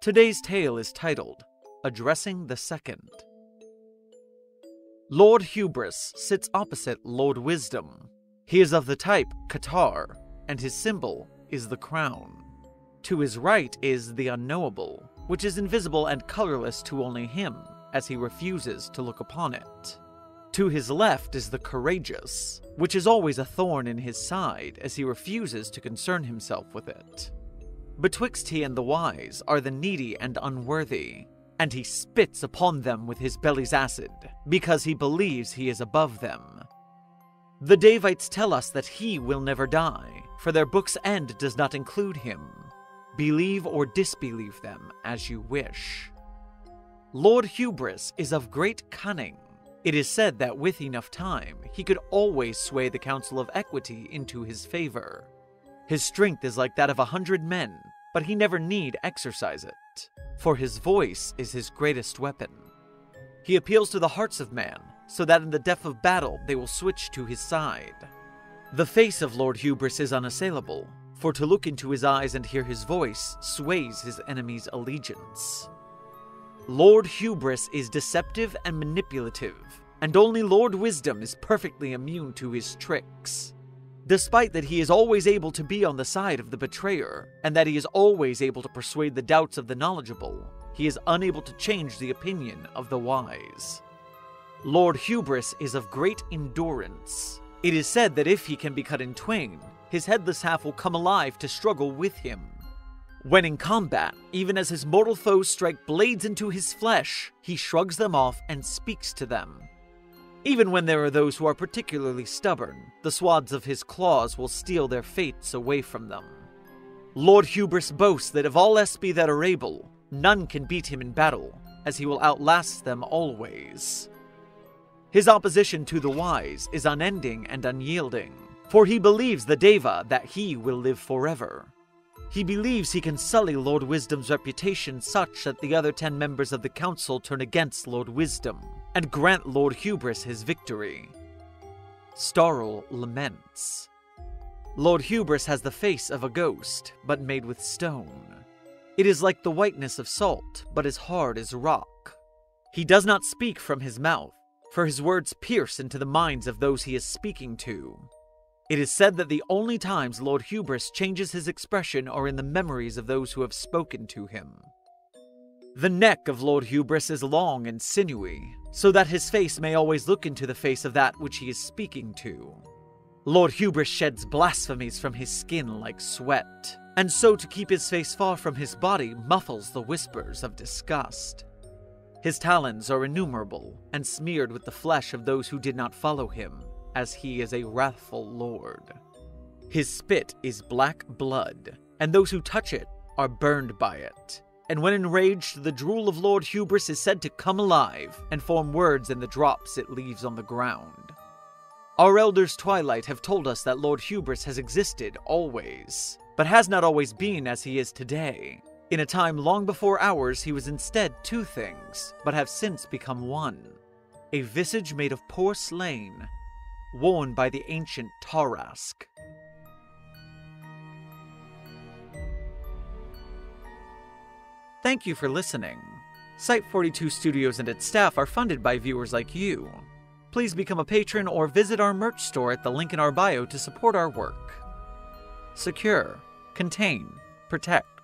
Today's tale is titled Addressing the Second. Lord Hubris sits opposite Lord Wisdom. He is of the type Keter, and his symbol is the crown. To his right is the Unknowable, which is invisible and colorless to only him, as he refuses to look upon it. To his left is the Courageous, which is always a thorn in his side, as he refuses to concern himself with it. Betwixt he and the wise are the needy and unworthy, and he spits upon them with his belly's acid, because he believes he is above them. The Daevites tell us that he will never die, for their book's end does not include him. Believe or disbelieve them as you wish. Lord Hubris is of great cunning. It is said that with enough time, he could always sway the Council of Equity into his favor. His strength is like that of a hundred men, but he never need exercise it, for his voice is his greatest weapon. He appeals to the hearts of man, so that in the death of battle they will switch to his side. The face of Lord Hubris is unassailable, for to look into his eyes and hear his voice sways his enemy's allegiance. Lord Hubris is deceptive and manipulative, and only Lord Wisdom is perfectly immune to his tricks. Despite that he is always able to be on the side of the betrayer, and that he is always able to persuade the doubts of the knowledgeable, he is unable to change the opinion of the wise. Lord Hubris is of great endurance. It is said that if he can be cut in twain, his headless half will come alive to struggle with him. When in combat, even as his mortal foes strike blades into his flesh, he shrugs them off and speaks to them. Even when there are those who are particularly stubborn, the swaths of his claws will steal their fates away from them. Lord Hubris boasts that of all Espy that are able, none can beat him in battle, as he will outlast them always. His opposition to the wise is unending and unyielding, for he believes the Deva that he will live forever. He believes he can sully Lord Wisdom's reputation such that the other ten members of the council turn against Lord Wisdom and grant Lord Hubris his victory. Starl laments. Lord Hubris has the face of a ghost, but made with stone. It is like the whiteness of salt, but as hard as rock. He does not speak from his mouth, for his words pierce into the minds of those he is speaking to. It is said that the only times Lord Hubris changes his expression are in the memories of those who have spoken to him. The neck of Lord Hubris is long and sinewy, so that his face may always look into the face of that which he is speaking to. Lord Hubris sheds blasphemies from his skin like sweat, and so to keep his face far from his body muffles the whispers of disgust. His talons are innumerable and smeared with the flesh of those who did not follow him, as he is a wrathful lord. His spit is black blood, and those who touch it are burned by it. And when enraged, the drool of Lord Hubris is said to come alive and form words in the drops it leaves on the ground. Our elders Twilight have told us that Lord Hubris has existed always, but has not always been as he is today. In a time long before ours, he was instead two things, but have since become one a visage made of porcelain worn by the ancient Tarask. Thank you for listening. Site 42 Studios and its staff are funded by viewers like you. Please become a patron or visit our merch store at the link in our bio to support our work. Secure, contain, protect.